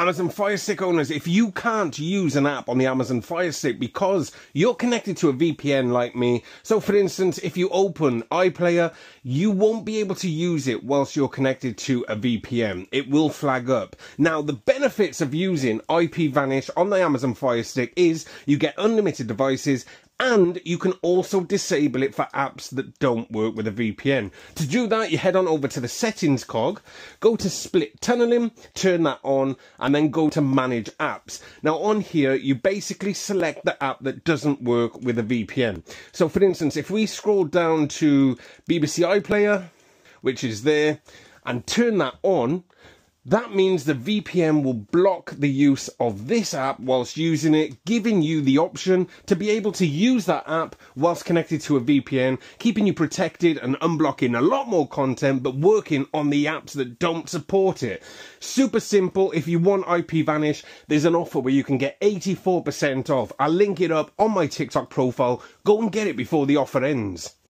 Amazon Fire Stick owners, if you can't use an app on the Amazon Fire Stick because you're connected to a VPN like me, so for instance, if you open iPlayer, you won't be able to use it whilst you're connected to a VPN. It will flag up. Now, the benefits of using IP Vanish on the Amazon Fire Stick is you get unlimited devices and you can also disable it for apps that don't work with a VPN. To do that, you head on over to the settings cog, go to split tunneling, turn that on, and then go to manage apps. Now on here, you basically select the app that doesn't work with a VPN. So for instance, if we scroll down to BBC iPlayer, which is there, and turn that on, that means the VPN will block the use of this app whilst using it, giving you the option to be able to use that app whilst connected to a VPN, keeping you protected and unblocking a lot more content, but working on the apps that don't support it. Super simple. If you want IP Vanish, there's an offer where you can get 84% off. I'll link it up on my TikTok profile. Go and get it before the offer ends.